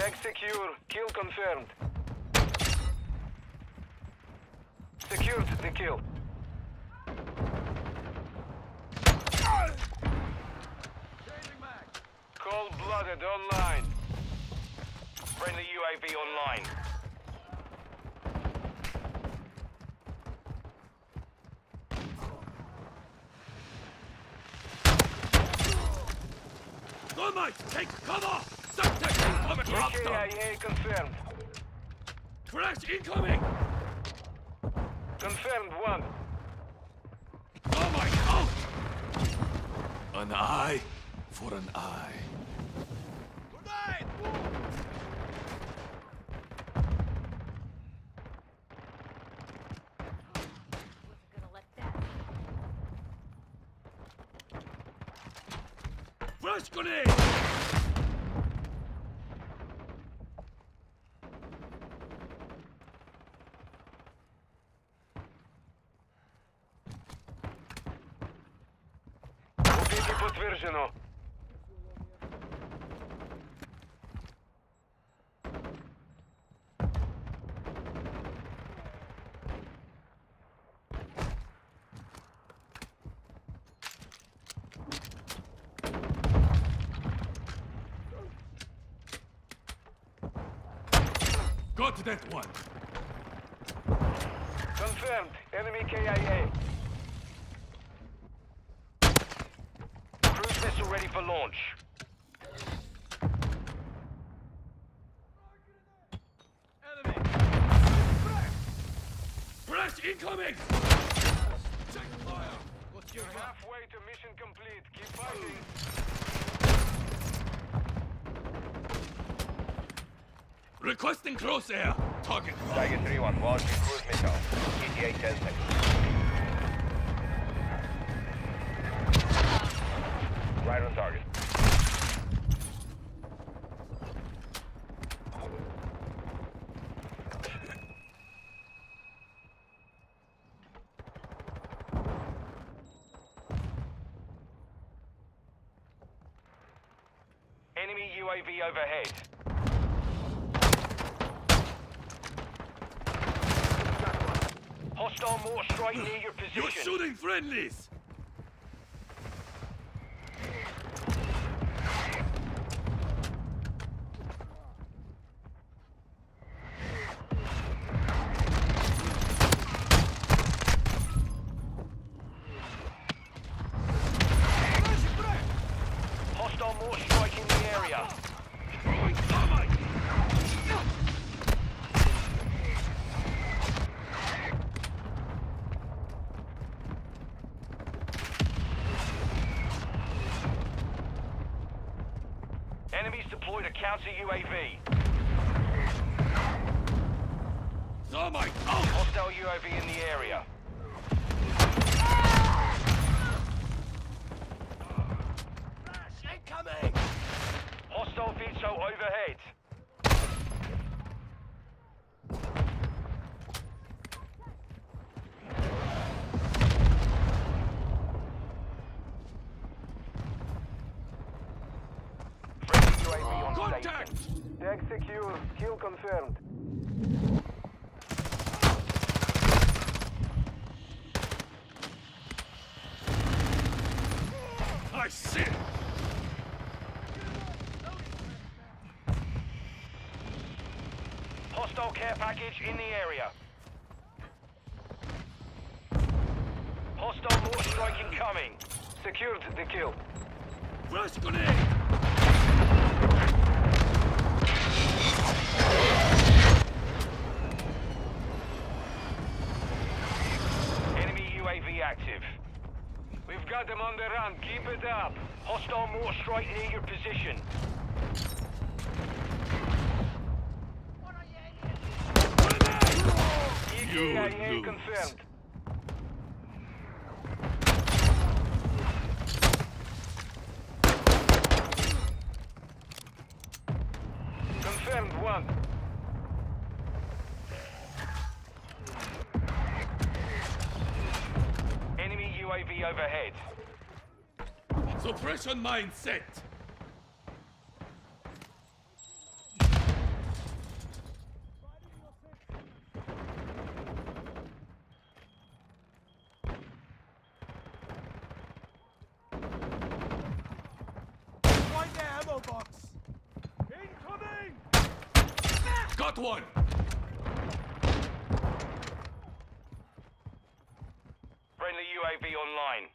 Tag secure. Kill confirmed. Secured the kill. Cold-blooded online. Friendly UAV online. Thermite, take cover! Semtex incoming! Raptor! KIA confirmed. Flash incoming! Confirmed one. Oh Thermite out! An eye for an eye. Gonna. Flash grenade! подтверждено. Got that one. Confirmed. Enemy KIA. Ready for launch. Flash incoming! Check fire! What's You're halfway to mission complete. Keep fighting. Requesting close air. Target. Tiger 3-1, launching cruise missile. ETA 10 seconds. Right on target. Enemy UAV overhead. Hostile mortar strike near your position. You're shooting friendlies! Enemies deployed a counter UAV. Thermite out! Hostile UAV in the area. Incoming! Hostile VTOL overhead. Friendly UAV on Contact! station. Tag secure. Kill confirmed. I see it! Hostile care package in the area. Hostile mortar strike incoming. Secured the kill. Flash grenade! Got them on the run. Keep it up. Hostile mortar strike near your position. You EKIA lose. confirmed. Confirmed Aggression mindset! Got one! Friendly UAV online.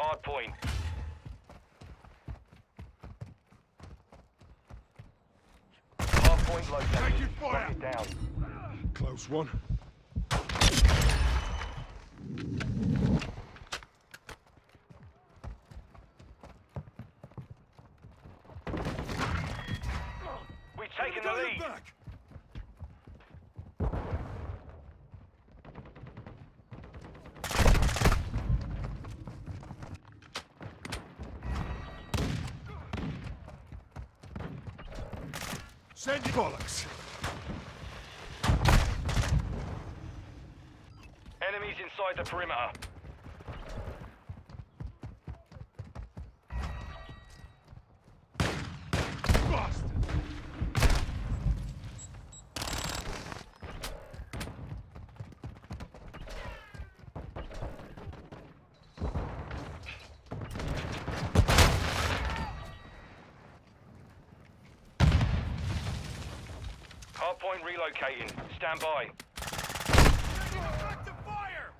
Hard point. Hard point located. Taking fire. Lock it down. Close one. We've taken the lead. Back. Send bollocks. Enemies inside the perimeter. Bastard. Hard point relocating. Stand by. Back to fire!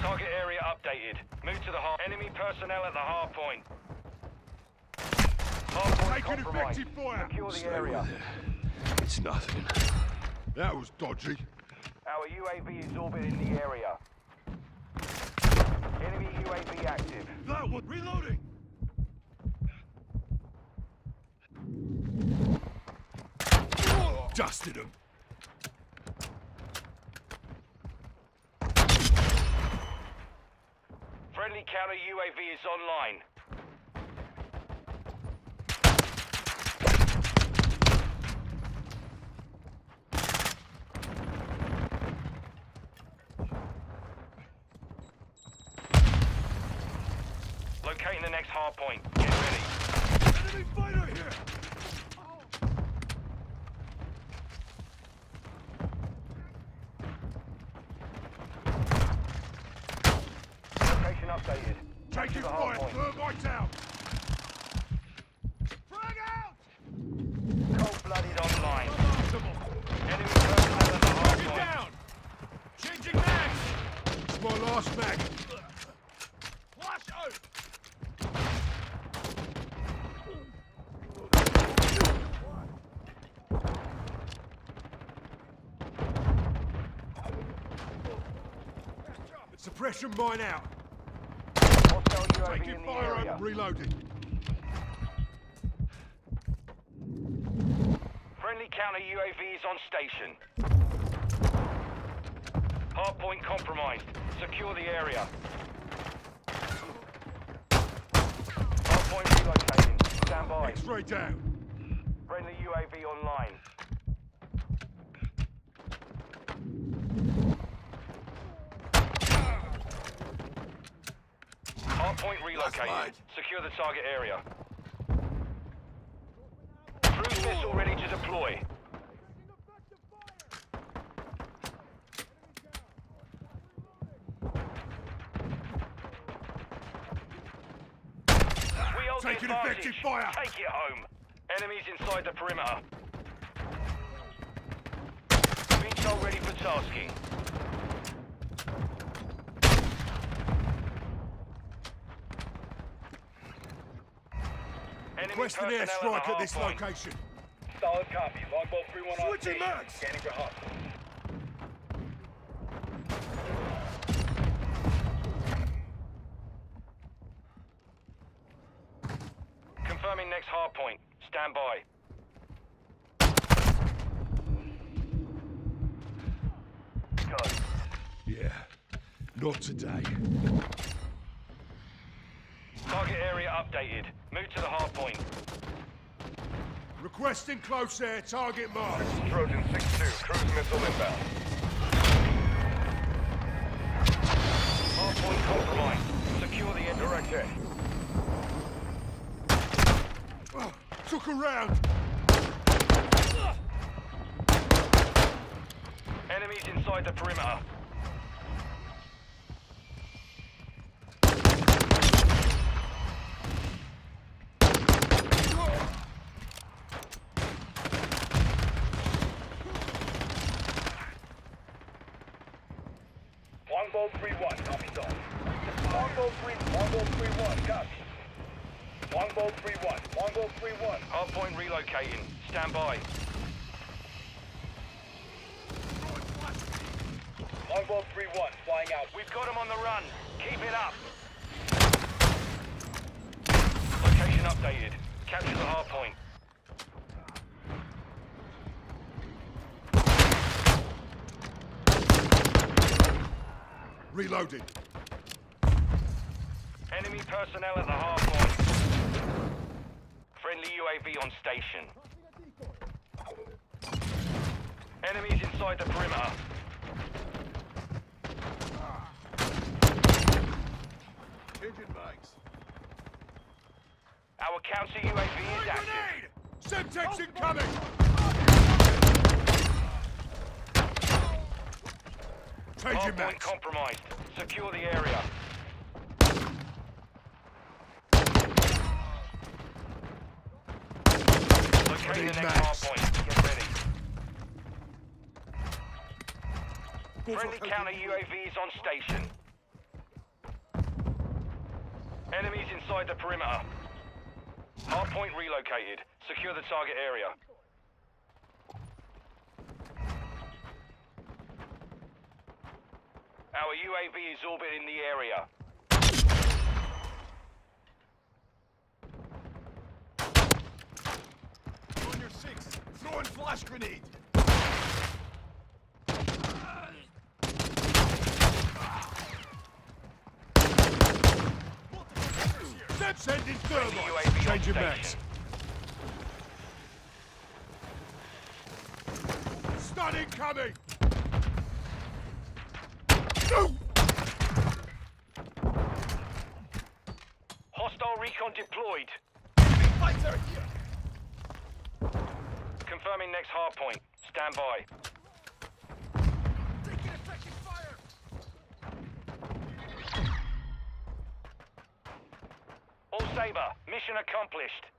Target area updated. Move to the hard. Enemy personnel at the hard point. Hard point Taking compromised. effective fire. Secure the area. It's nothing. That was dodgy. Our UAV is orbiting the area. Enemy UAV active. Reloading. Dusted him. Friendly counter UAV is online. Locating the next hard point. Get ready. Enemy fighter here. Location updated. Taking fire. point. Out. Frag out. Cold-blooded online. Enemy personnel at the hard Target point. down. Changing mags. It's my last mag. Extraction mine out. Taking fire over, reloading. Friendly counter UAV is on station. Hardpoint compromised. Secure the area. Hardpoint relocating. Stand by. X-ray down. Friendly UAV online. Hardpoint relocated. Secure the target area. Cruise missile ready to deploy. We hold the Taking effective fire. Take it home. Enemies inside the perimeter. VTOL ready for tasking. Enemy Requesting personnel airstrike at this hardpoint. location. Solid copy. Longbow 3-1 on Switching station. mags. Scanning for hostile. Confirming next hardpoint. Stand by. Go. Yeah. Not today. Target area updated. Move to the hardpoint. Requesting close air. Target marked. Trojan 6-2. Cruise missile inbound. Hardpoint compromised. Secure the end. Direct hit. Oh, ah, took a round. Enemies inside the perimeter. Longbow 3-1. Copy zone. Longbow 3. Longbow 3-1. Copy. Longbow 3-1. Longbow 3-1. Hardpoint relocating. Stand by. Longbow 3-1. Flying out. We've got them on the run. Keep it up. Location updated. Capture the hardpoint. Reloading. Enemy personnel at the hardpoint. Friendly UAV on station. Enemies inside the perimeter. Engine mags. Our counter UAV is active. Semtex incoming. Changing Hardpoint compromised. Secure the area. Locating the next mags. hardpoint. Get ready. Friendly counter UAV is on station. Enemies inside the perimeter. Hardpoint relocated. Secure the target area. Our UAV is orbiting the area. On your six. Throwing flash grenade. Sending thermite. On Changing mags. Stun incoming. Hostile recon deployed. Fighter here. Confirming next hardpoint. Stand by. All Saber, mission accomplished.